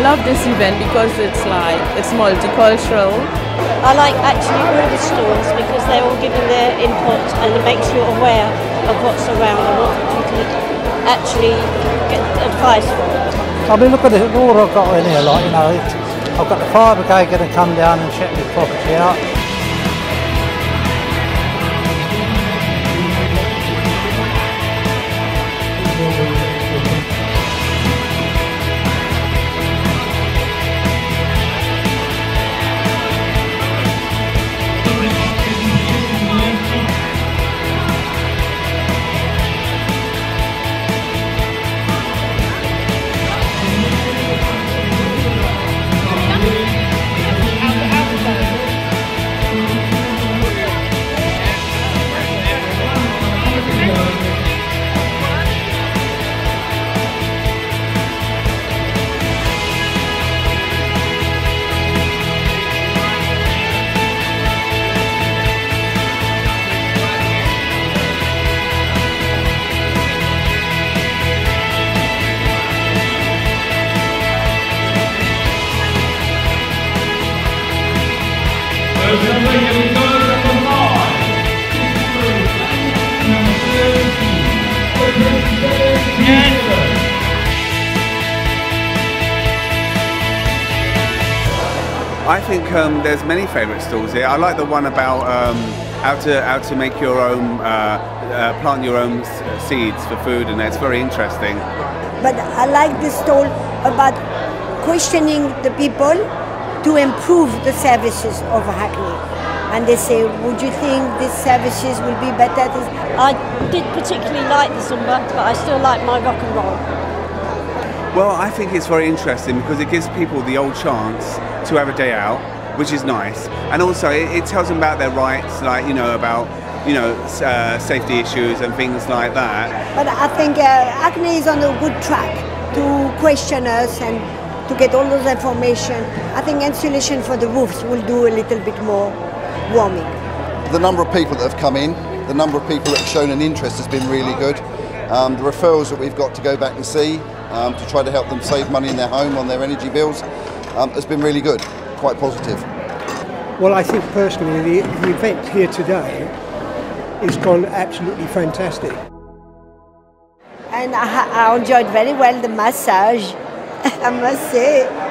love this event because it's like it's multicultural. I like actually all the stalls because they're all giving their input and it makes you aware of what's around and what you can actually get advice from. I mean, look at it, all I've got in here, like, you know, I've got the fire brigade going to come down and check the property out. I think um, there's many favourite stalls here. I like the one about um, how to how to make your own uh, uh, plant your own s- seeds for food, and it's very interesting. But I like the stall about questioning the people to improve the services of Hackney. And they say, would you think these services will be better? I did particularly like the Zumba, but I still like my rock and roll. Well, I think it's very interesting because it gives people the old chance to have a day out, which is nice, and also it, it tells them about their rights, like you know about you know uh, safety issues and things like that. But I think uh, Hackney is on a good track to question us and to get all those information. I think insulation for the roofs will do a little bit more warming. The number of people that have come in, the number of people that have shown an interest has been really good. Um, the referrals that we've got to go back and see um, to try to help them save money in their home on their energy bills um, has been really good, quite positive. Well, I think personally the, the event here today has gone absolutely fantastic. And I, I enjoyed very well the massage, I must say.